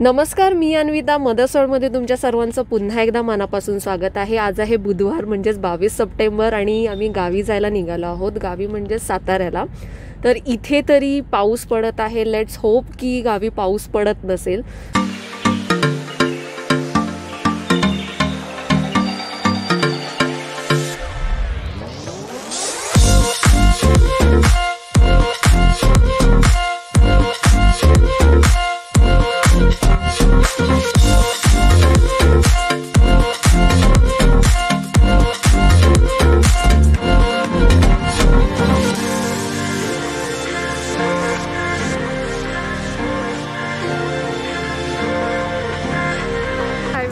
नमस्कार मी अन्विता. मदरसोडमध्ये तुमच्या सर्वांचं पुन्हा एकदा मनापासून स्वागत आहे. आज आहे बुधवार म्हणजेच बावीस सप्टेंबर आणि आम्ही गावी जायला निघालो आहोत. गावी म्हणजेच साताऱ्याला. तर इथे तरी पाऊस पडत आहे. लेट्स होप की गावी पाऊस पडत नसेल.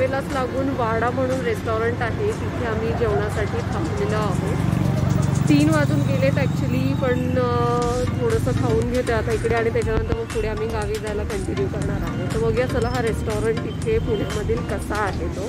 हायवेलाच लागून वाडा म्हणून रेस्टॉरंट आहे. तिथे आम्ही जेवणासाठी थांबलेलो आहोत. तीन वाजून गेलेत ॲक्च्युली पण थोडंसं खाऊन घेतो आता इकडे आणि त्याच्यानंतर मग पुढे आम्ही गावी जायला कंटिन्यू करणार आहोत. तर बघूया चला हा रेस्टॉरंट इथे पुण्यामधील कसा आहे तो.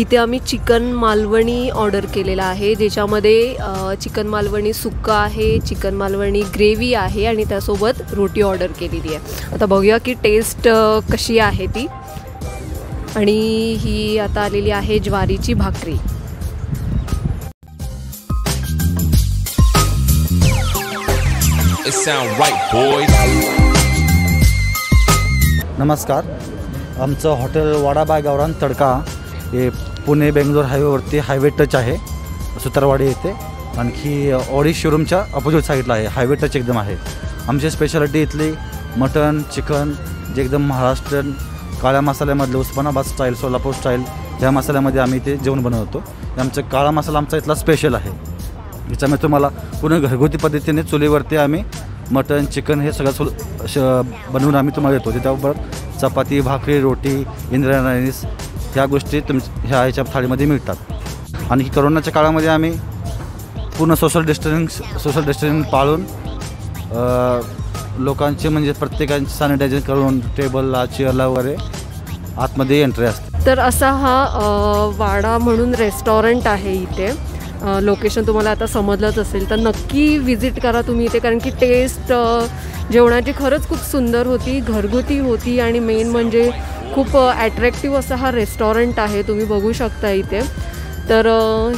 इथे आम्ही चिकन मालवणी ऑर्डर केलेला आहे ज्याच्यामध्ये चिकन मालवणी सुक्का आहे चिकन मालवणी ग्रेव्ही आहे आणि त्यासोबत रोटी ऑर्डर केलेली आहे. आता बघूया की टेस्ट कशी आहे ती. आणि ही आता आलेली आहे ज्वारीची भाकरी. नमस्कार. आमचं हॉटेल वाडाबाय गावरान तडका. हे पुणे बेंगलोर हायवेवरती हायवे टच आहे सुतारवाडी येथे. आणखी ऑडी शोरूमच्या अपोजिट साईडला आहे हायवे टच एकदम आहे. आमची स्पेशालिटी इथली मटन चिकन जे एकदम महाराष्ट्रन काळ्या मसाल्यामधलं उस्मानाबाद स्टाईल सोलापूर स्टाईल ह्या मसाल्यामध्ये आम्ही ते जेवण बनवतो. आमचं काळा मसाला आमचा इथला स्पेशल आहे. याच्यामुळे तुम्हाला पूर्ण घरगुती पद्धतीने चुलीवरती आम्ही मटन चिकन हे सगळं सुल श बनवून आम्ही तुम्हाला देतो. त्याच्याबरोबर चपाती भाकरी रोटी इंद्रायणीस ह्या गोष्टी तुम ह्या ह्याच्या थाळीमध्ये मिळतात. आणि करोनाच्या काळामध्ये आम्ही पूर्ण सोशल डिस्टन्सिंग सोशल डिस्टन्सिंग पाळून लोकांचे म्हणजे प्रत्येकांचे सॅनिटायझर करून टेबलला चेअरला वगैरे आतमध्ये एंट्री असते. तर असा हा वाडा म्हणून रेस्टॉरंट आहे इथे. लोकेशन तुम्हाला आता समजलंच असेल तर नक्की विजिट करा तुम्ही इथे कारण की टेस्ट जेवणाची खरंच खूप सुंदर होती घरगुती होती आणि मेन म्हणजे खूप ॲट्रॅक्टिव्ह असा हा रेस्टॉरंट आहे तुम्ही बघू शकता इथे. तर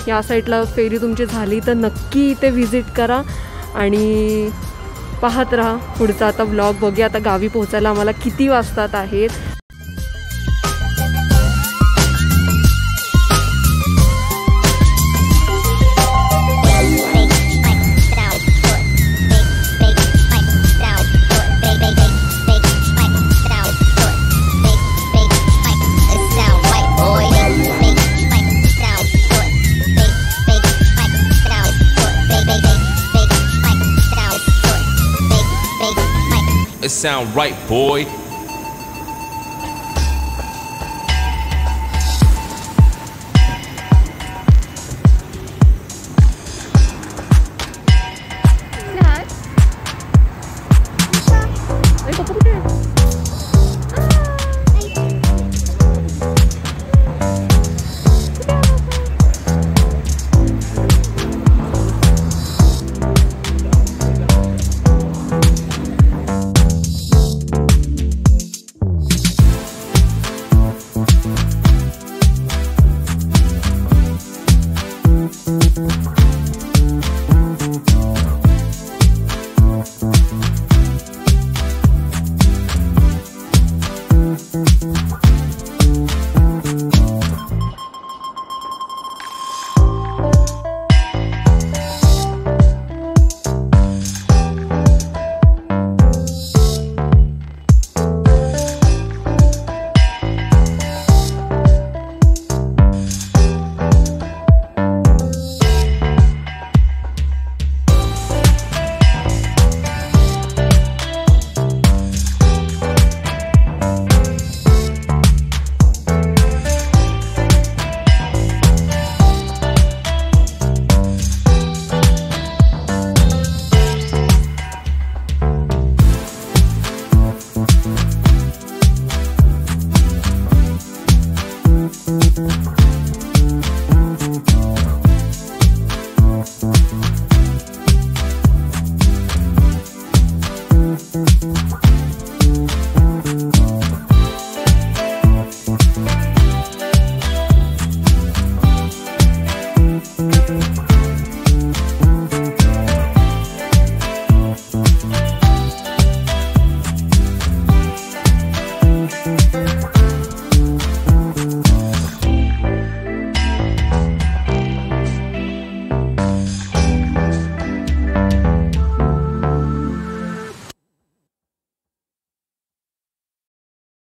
या साईडला फेरी तुमची झाली तर नक्की इथे व्हिजिट करा आणि पाहत राहा पुढचा आता ब्लॉग बघूया आता गावी पोहोचायला आम्हाला किती वाजतात आहेत. Sound right, boy.